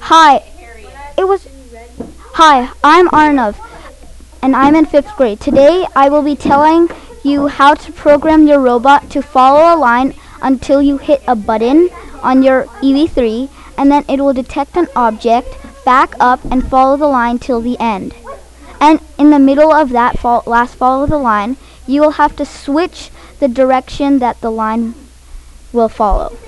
Hi, it was. Hi, I'm Arnav, and I'm in fifth grade. Today, I will be telling you how to program your robot to follow a line until you hit a button on your EV3, and then it will detect an object, back up, and follow the line till the end. And in the middle of that fol- last follow the line, you will have to switch the direction that the line will follow.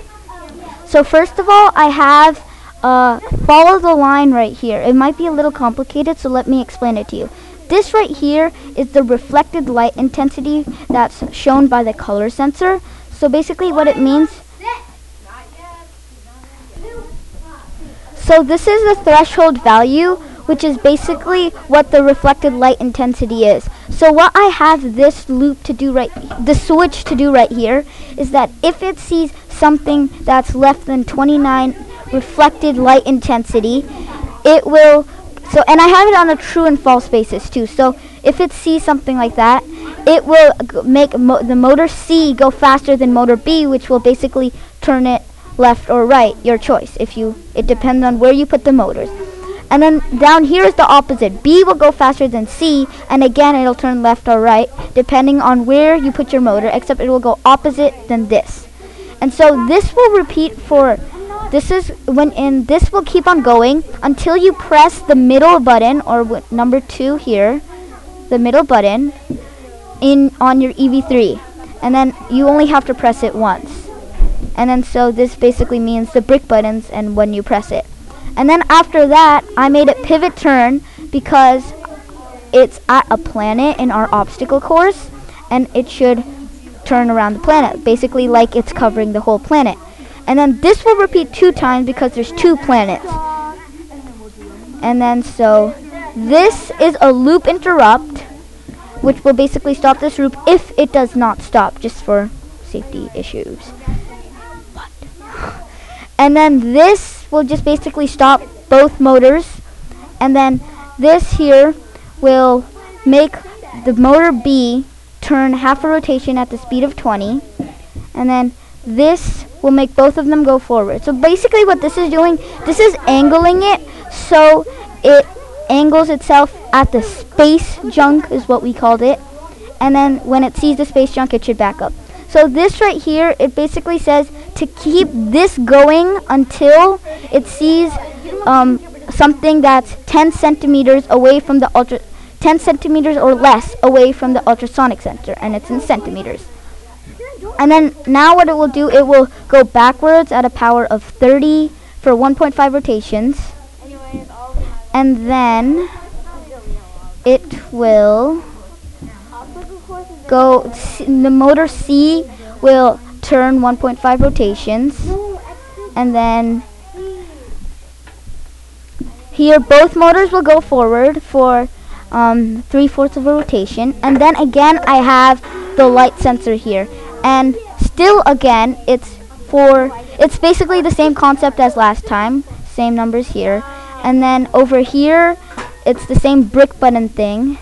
So first of all, I have uh, follow the line right here. It might be a little complicated, so let me explain it to you. This right here is the reflected light intensity that's shown by the color sensor. So basically what it means, so this is the threshold value, which is basically what the reflected light intensity is. So what I have this loop to do right, the switch to do right here, is that if it sees something that's less than 29 reflected light intensity, it will, so, and I have it on a true and false basis too. So if it sees something like that, it will make mo- the motor C go faster than motor B, which will basically turn it left or right, your choice. If you, it depends on where you put the motors. And then down here is the opposite. B will go faster than C, and again it'll turn left or right, depending on where you put your motor, except it will go opposite than this. And so this will repeat for, this is when, and this will keep on going until you press the middle button, or number two here, the middle button, in on your EV3. And then you only have to press it once. And then so this basically means the brick buttons and when you press it. And then after that, I made it pivot turn because it's at a planet in our obstacle course and it should turn around the planet, basically like it's covering the whole planet. And then this will repeat two times because there's two planets. And then so this is a loop interrupt which will basically stop this loop if it does not stop just for safety issues. What? And then this will just basically stop both motors. And then this here will make the motor B turn half a rotation at the speed of 20. And then this will make both of them go forward. So basically what this is doing, this is angling it so it angles itself at the space junk is what we called it. And then when it sees the space junk, it should back up. So this right here, it basically says to keep this going until it sees um, something that's 10 centimeters away from the ultra, 10 centimeters or less away from the ultrasonic sensor, and it's in centimeters. And then now what it will do, it will go backwards at a power of 30 for 1.5 rotations, and then it will go, the motor C will turn 1.5 rotations, and then here both motors will go forward for um, three fourths of a rotation, and then again I have the light sensor here, and still again it's for it's basically the same concept as last time, same numbers here, and then over here it's the same brick button thing,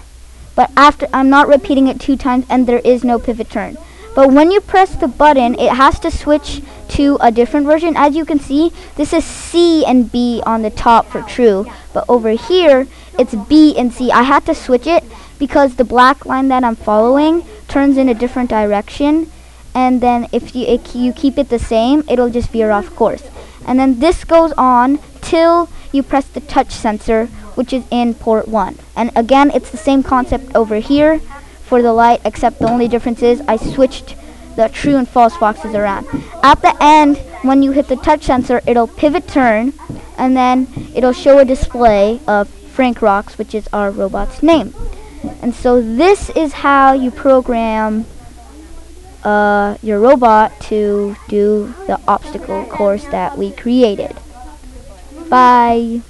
but after I'm not repeating it two times, and there is no pivot turn. But when you press the button, it has to switch to a different version. As you can see, this is C and B on the top for true. But over here, it's B and C. I had to switch it because the black line that I'm following turns in a different direction. And then if you, you keep it the same, it'll just veer off course. And then this goes on till you press the touch sensor, which is in port 1. And again, it's the same concept over here for the light, except the only difference is I switched the true and false boxes around. At the end, when you hit the touch sensor, it'll pivot turn, and then it'll show a display of Frank Rocks, which is our robot's name. And so this is how you program uh, your robot to do the obstacle course that we created. Bye.